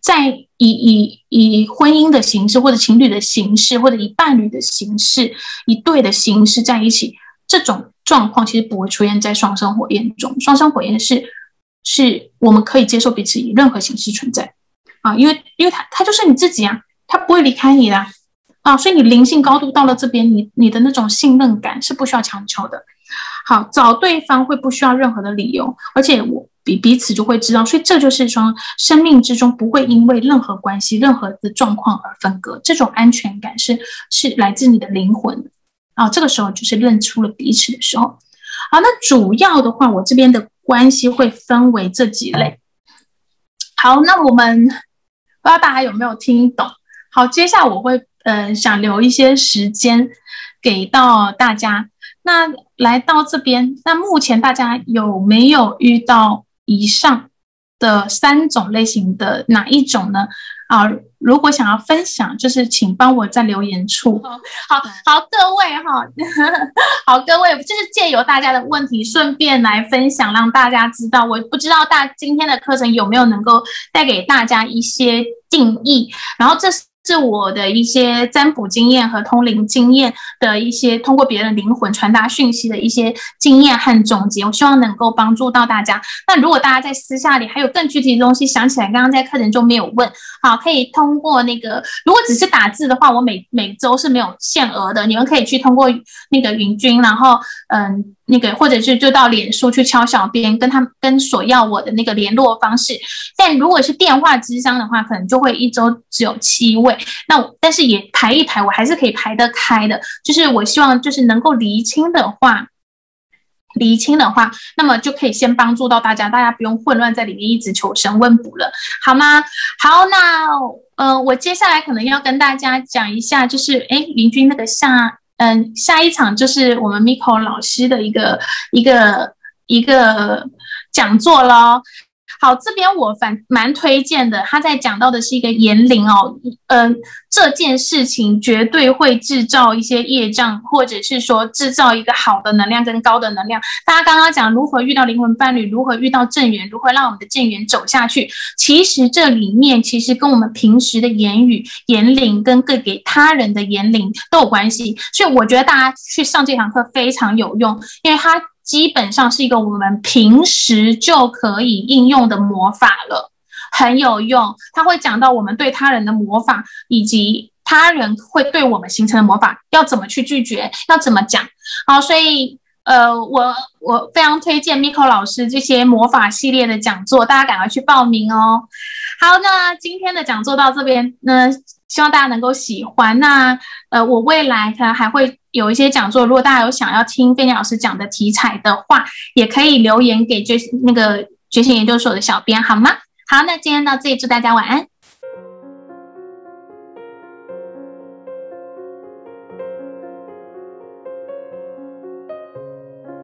在以以以婚姻的形式，或者情侣的形式，或者以伴侣的形式，一对的形式在一起，这种状况其实不会出现在双生火焰中。双生火焰是是我们可以接受彼此以任何形式存在啊，因为因为他他就是你自己啊，他不会离开你的。啊所以你灵性高度到了这边，你你的那种信任感是不需要强求的。好，找对方会不需要任何的理由，而且我彼彼此就会知道，所以这就是说，生命之中不会因为任何关系、任何的状况而分割。这种安全感是是来自你的灵魂啊。这个时候就是认出了彼此的时候。好，那主要的话，我这边的关系会分为这几类。好，那我们不知道大家有没有听懂？好，接下来我会。嗯，想留一些时间给到大家。那来到这边，那目前大家有没有遇到以上的三种类型的哪一种呢？啊，如果想要分享，就是请帮我在留言处。好好，各位哈，好各位，就是借由大家的问题，顺便来分享，让大家知道。我不知道大今天的课程有没有能够带给大家一些定义，然后这是。我的一些占卜经验和通灵经验的一些通过别人灵魂传达讯息的一些经验和总结，我希望能够帮助到大家。那如果大家在私下里还有更具体的东西想起来，刚刚在课程中没有问，好，可以通过那个，如果只是打字的话，我每每周是没有限额的，你们可以去通过那个云君，然后嗯。那个，或者是就到脸书去敲小编，跟他跟索要我的那个联络方式。但如果是电话咨商的话，可能就会一周只有七位。那但是也排一排，我还是可以排得开的。就是我希望就是能够厘清的话，厘清的话，那么就可以先帮助到大家，大家不用混乱在里面一直求神问卜了，好吗？好，那呃，我接下来可能要跟大家讲一下，就是哎，林君那个下。嗯，下一场就是我们 Miko 老师的一个一个一个讲座喽。好，这边我反蛮推荐的。他在讲到的是一个言灵哦，嗯，这件事情绝对会制造一些业障，或者是说制造一个好的能量跟高的能量。大家刚刚讲如何遇到灵魂伴侣，如何遇到正缘，如何让我们的正缘走下去。其实这里面其实跟我们平时的言语、言灵跟各给他人的言灵都有关系。所以我觉得大家去上这堂课非常有用，因为它。基本上是一个我们平时就可以应用的魔法了，很有用。他会讲到我们对他人的魔法，以及他人会对我们形成的魔法，要怎么去拒绝，要怎么讲。好，所以呃，我我非常推荐 Miko 老师这些魔法系列的讲座，大家赶快去报名哦。好，那今天的讲座到这边，那希望大家能够喜欢。那呃，我未来可能还会。有一些讲座，如果大家有想要听飞鸟老师讲的题材的话，也可以留言给觉那个觉醒研究所的小编，好吗？好，那今天到这里，祝大家晚安。